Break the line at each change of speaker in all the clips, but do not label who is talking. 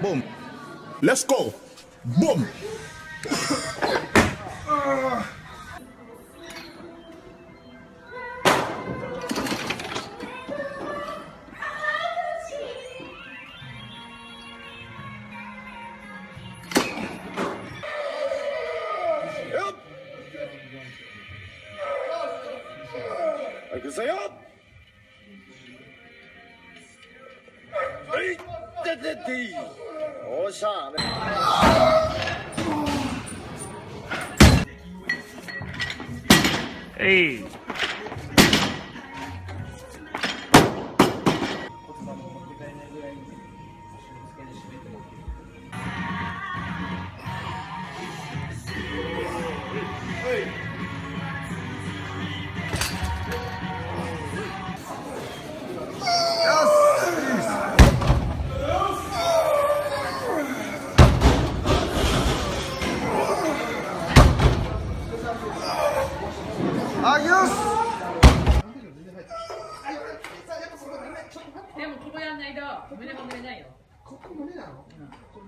Boom. Let's go. Boom.
でもここやんないと胸が胸ないよ。
すぐまっすぐ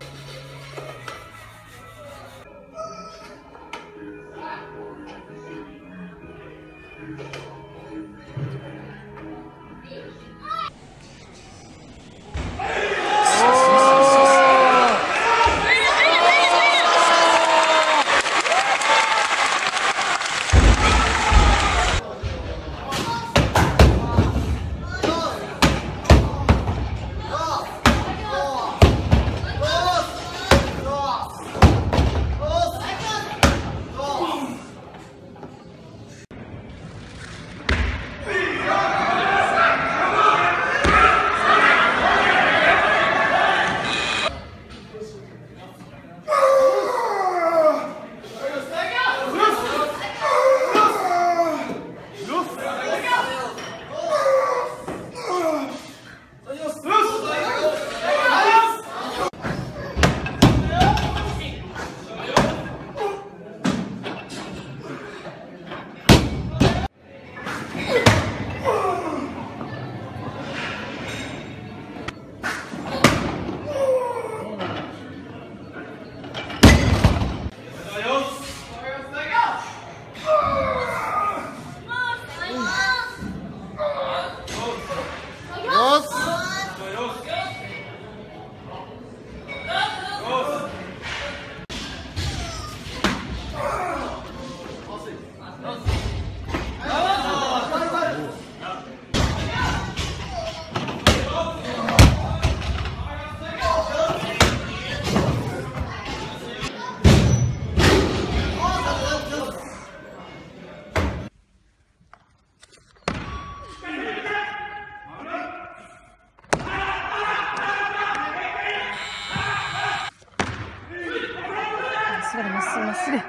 まっすぐゆっ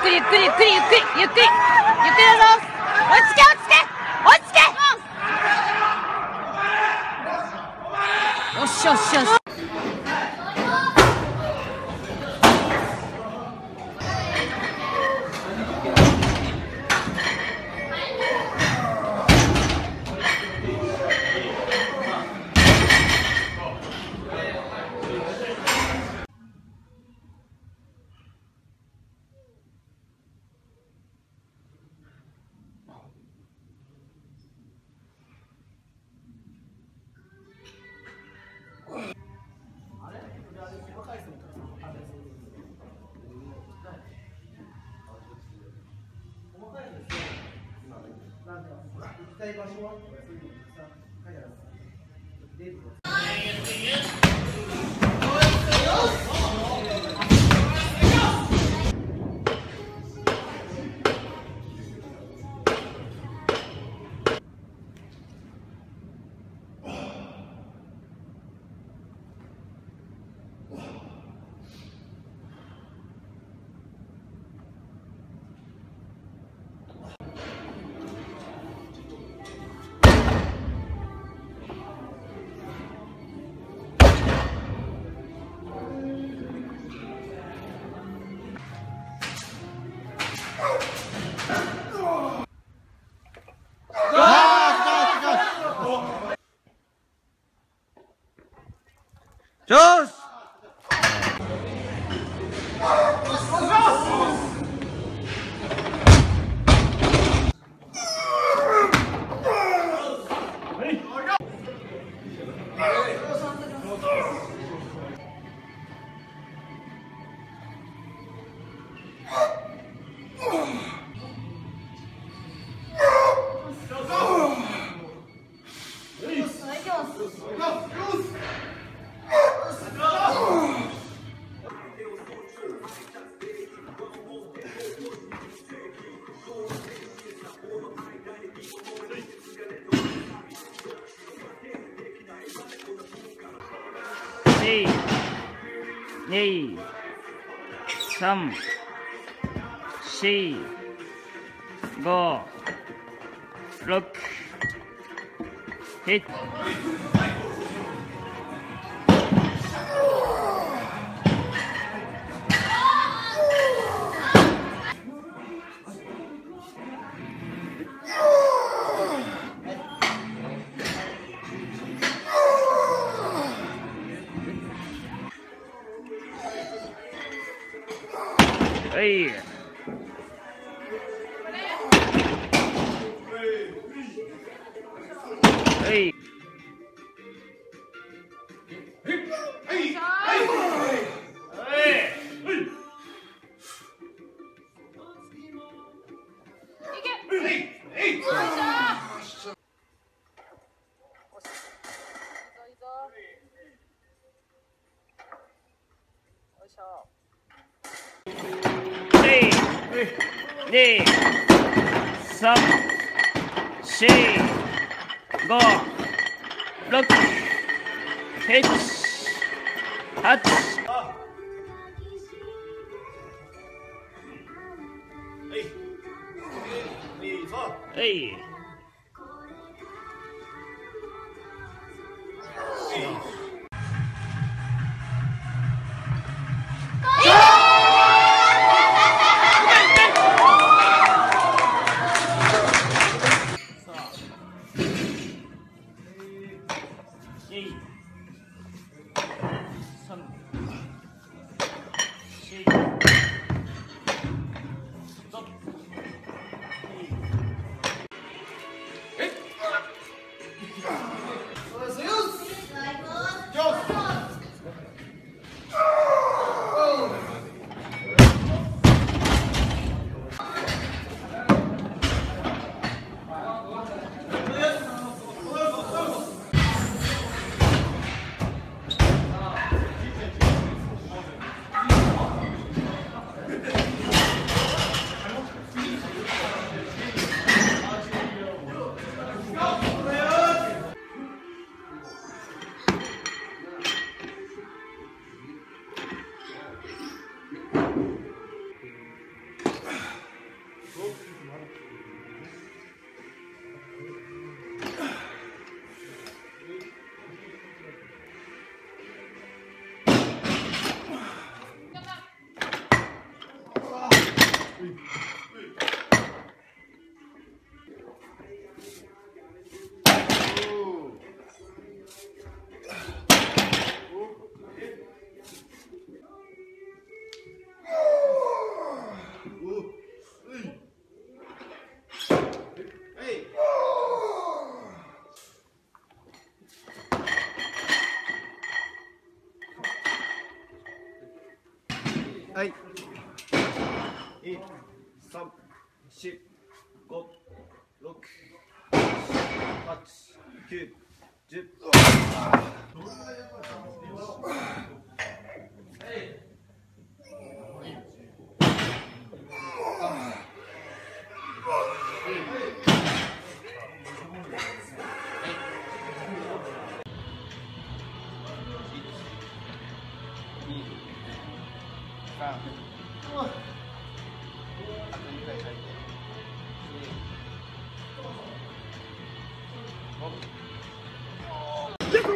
くりゆっくりゆっくりゆっくりゆっくりゆっくりだぞ落ち着け落ち着け落ち着け。よしよしよし
저 3、4、5、6、7、
Hey, hey, hey,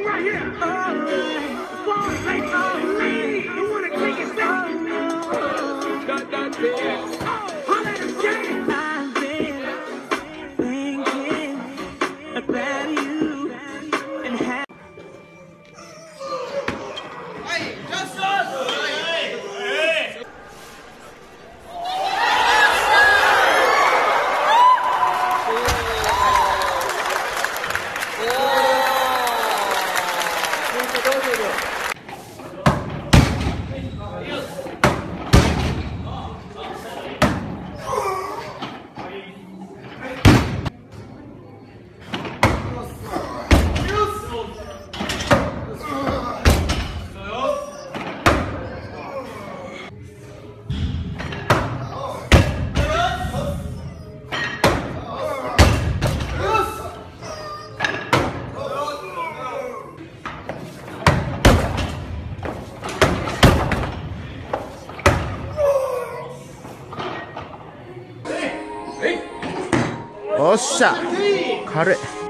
right
here. っしゃ。軽い。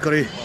し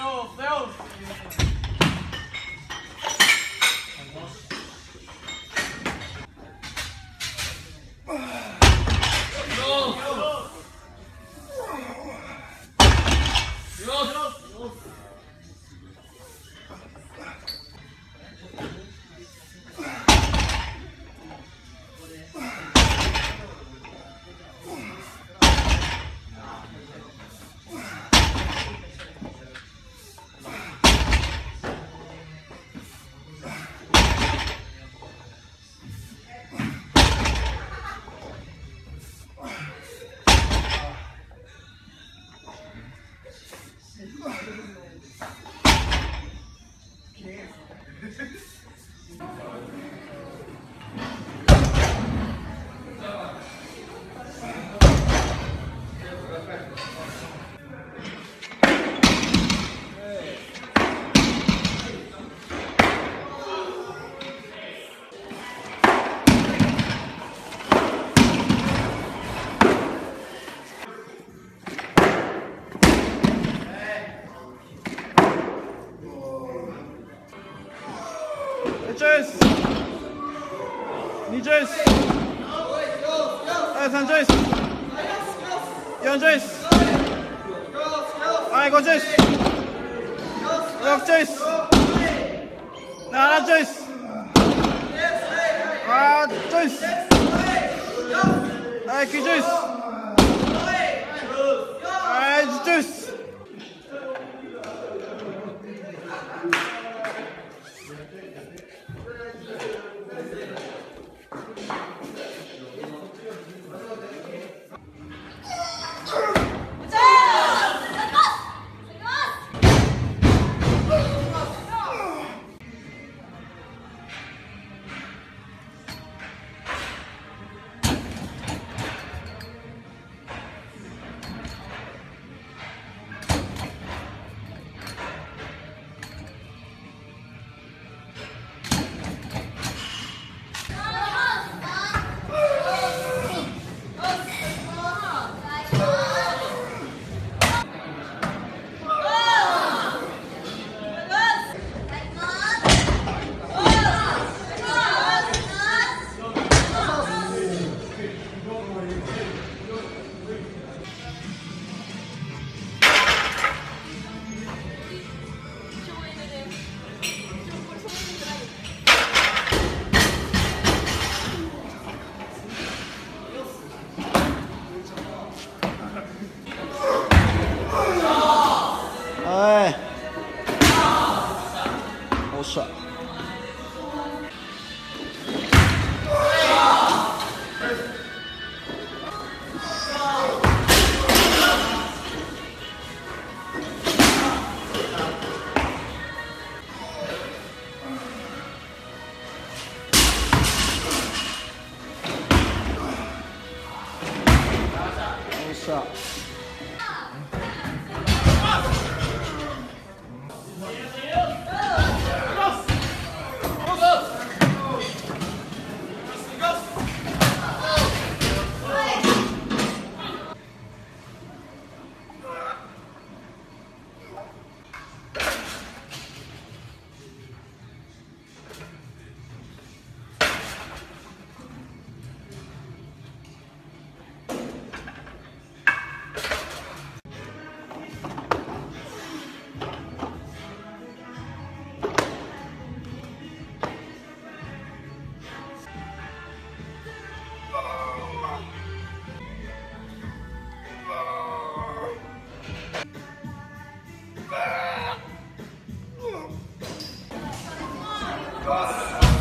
Phil, Phil. Nossa.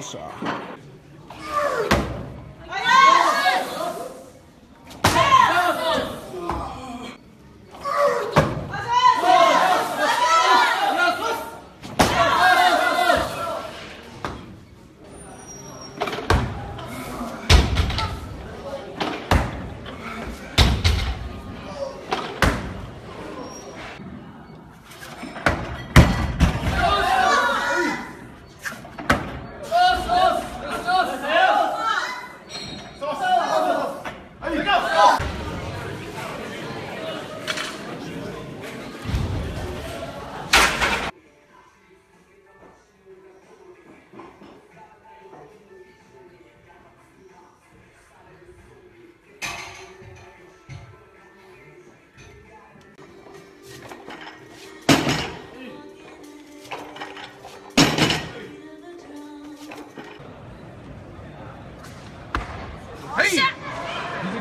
Tulsa.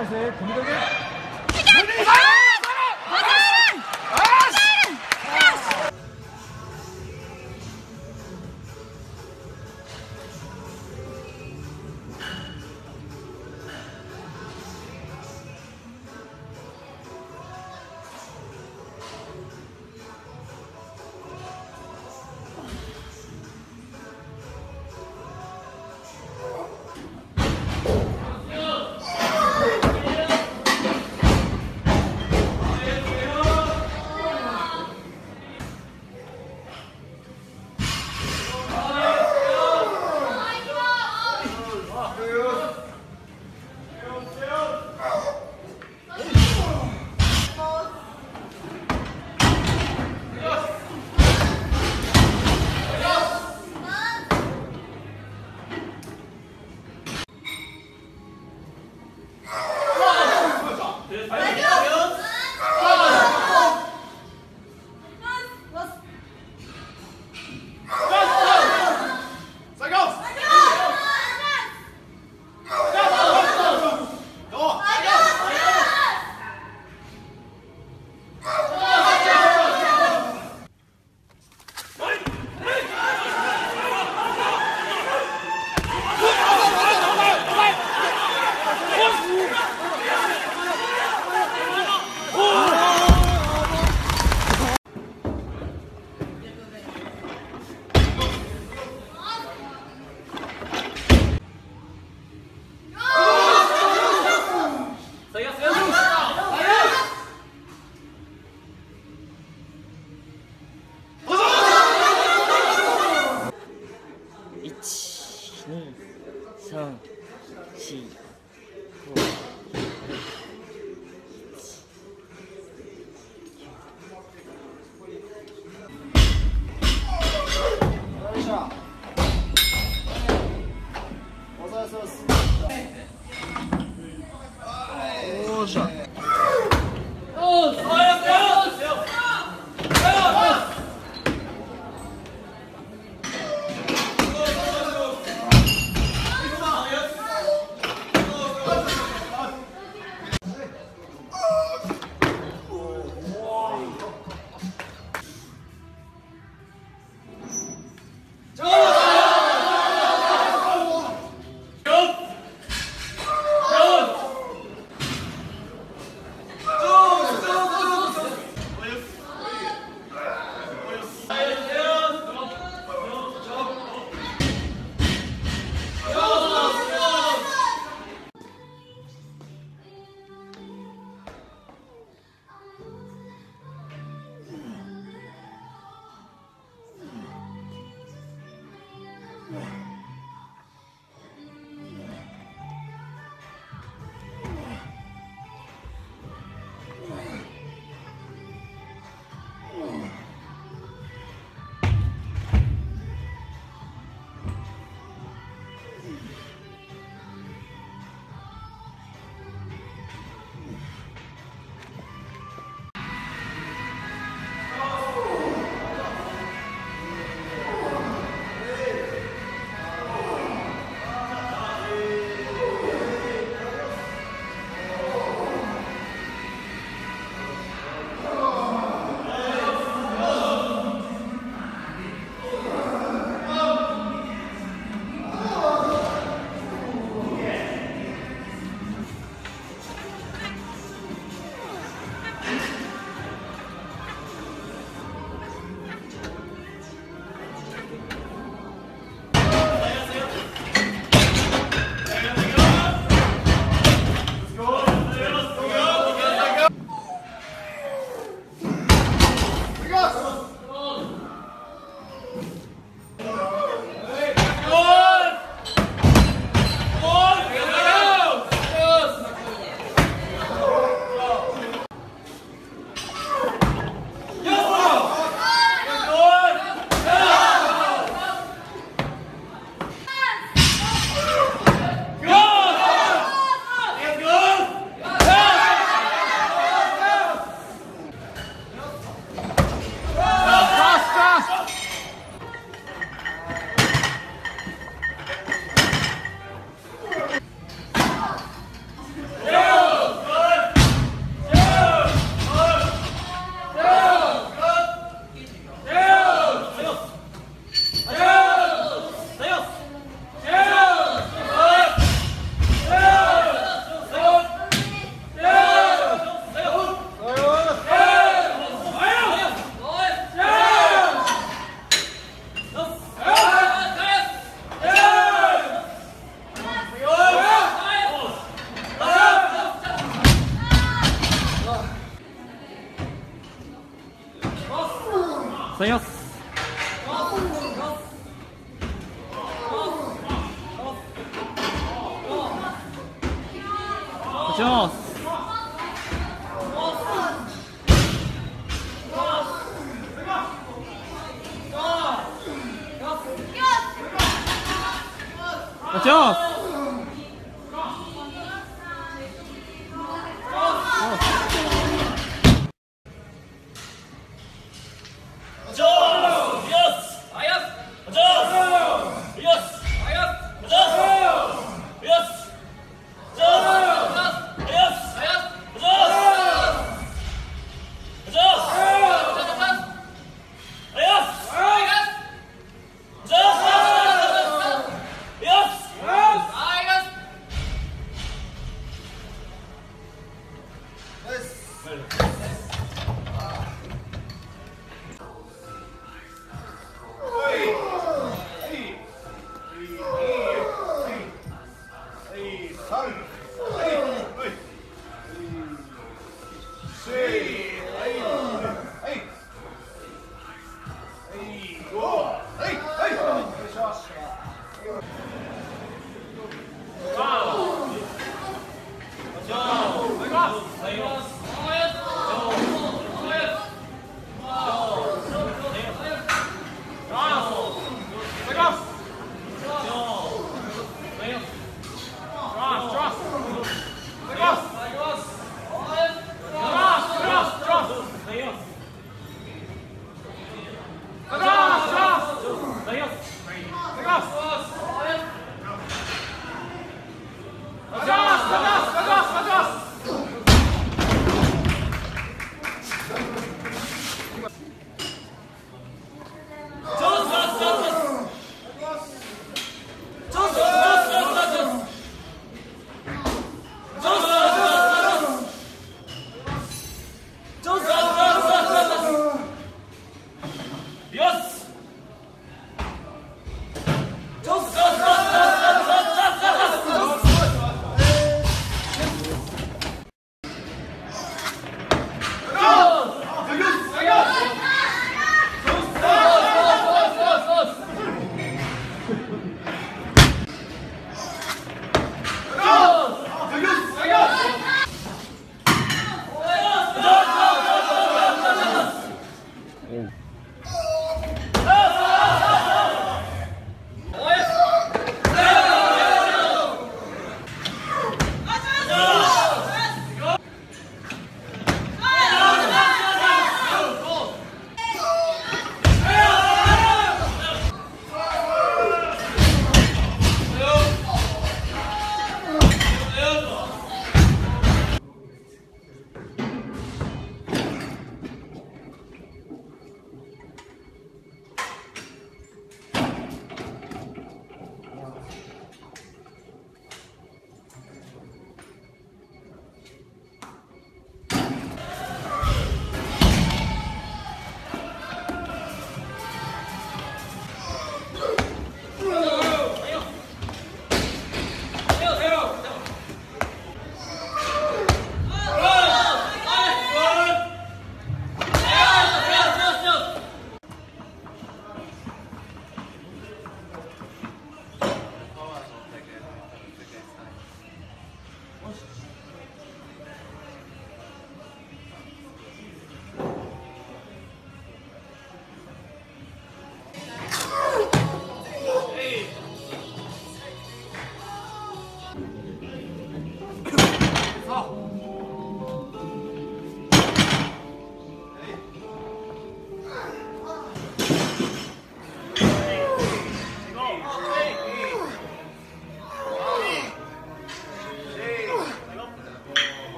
선수의
공격에